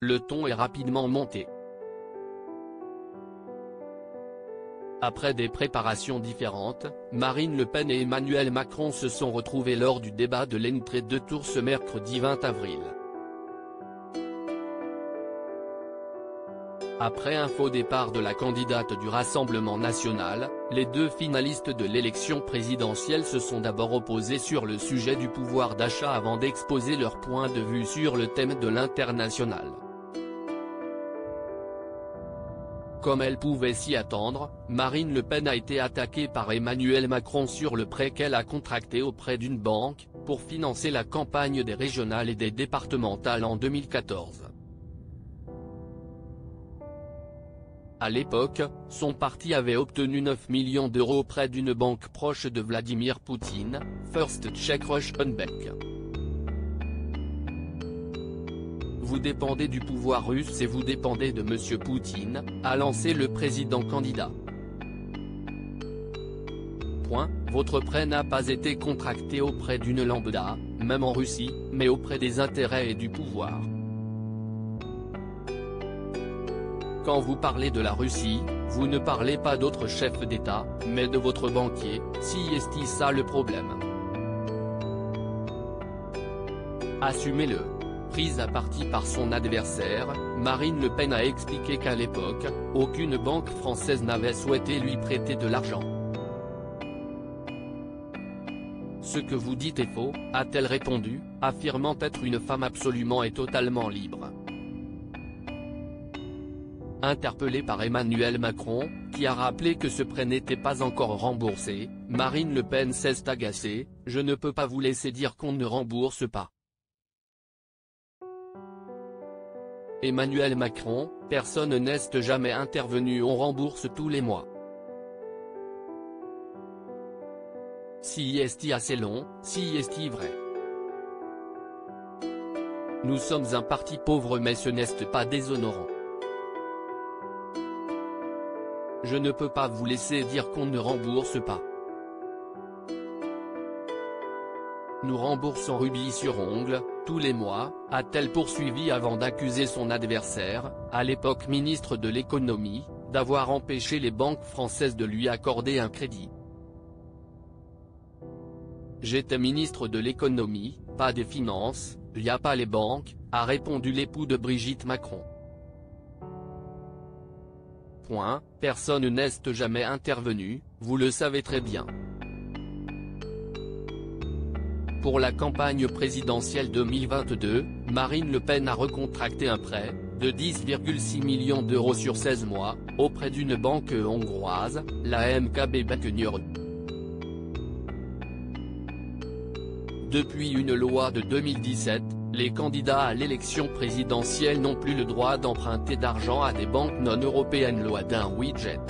le ton est rapidement monté. Après des préparations différentes, Marine Le Pen et Emmanuel Macron se sont retrouvés lors du débat de l'entrée de tour ce mercredi 20 avril. Après un faux départ de la candidate du Rassemblement National, les deux finalistes de l'élection présidentielle se sont d'abord opposés sur le sujet du pouvoir d'achat avant d'exposer leur point de vue sur le thème de l'international. Comme elle pouvait s'y attendre, Marine Le Pen a été attaquée par Emmanuel Macron sur le prêt qu'elle a contracté auprès d'une banque, pour financer la campagne des régionales et des départementales en 2014. À l'époque, son parti avait obtenu 9 millions d'euros auprès d'une banque proche de Vladimir Poutine, First Czech Bank. Vous dépendez du pouvoir russe et vous dépendez de M. Poutine, a lancé le président candidat. Point, votre prêt n'a pas été contracté auprès d'une lambda, même en Russie, mais auprès des intérêts et du pouvoir. Quand vous parlez de la Russie, vous ne parlez pas d'autres chefs d'État, mais de votre banquier, si est ça le problème? Assumez-le. Prise à partie par son adversaire, Marine Le Pen a expliqué qu'à l'époque, aucune banque française n'avait souhaité lui prêter de l'argent. Ce que vous dites est faux, a-t-elle répondu, affirmant être une femme absolument et totalement libre. Interpellée par Emmanuel Macron, qui a rappelé que ce prêt n'était pas encore remboursé, Marine Le Pen s'est agacée, « Je ne peux pas vous laisser dire qu'on ne rembourse pas. Emmanuel Macron, personne n'est jamais intervenu on rembourse tous les mois. Si est assez long, si est vrai? Nous sommes un parti pauvre mais ce n'est pas déshonorant. Je ne peux pas vous laisser dire qu'on ne rembourse pas. Nous remboursons rubis sur ongle, tous les mois, a-t-elle poursuivi avant d'accuser son adversaire, à l'époque ministre de l'économie, d'avoir empêché les banques françaises de lui accorder un crédit. J'étais ministre de l'économie, pas des finances, y a pas les banques, a répondu l'époux de Brigitte Macron. Personne n'est jamais intervenu, vous le savez très bien. Pour la campagne présidentielle 2022, Marine Le Pen a recontracté un prêt, de 10,6 millions d'euros sur 16 mois, auprès d'une banque hongroise, la MKB Depuis une loi de 2017, les candidats à l'élection présidentielle n'ont plus le droit d'emprunter d'argent à des banques non européennes loi d'un widget.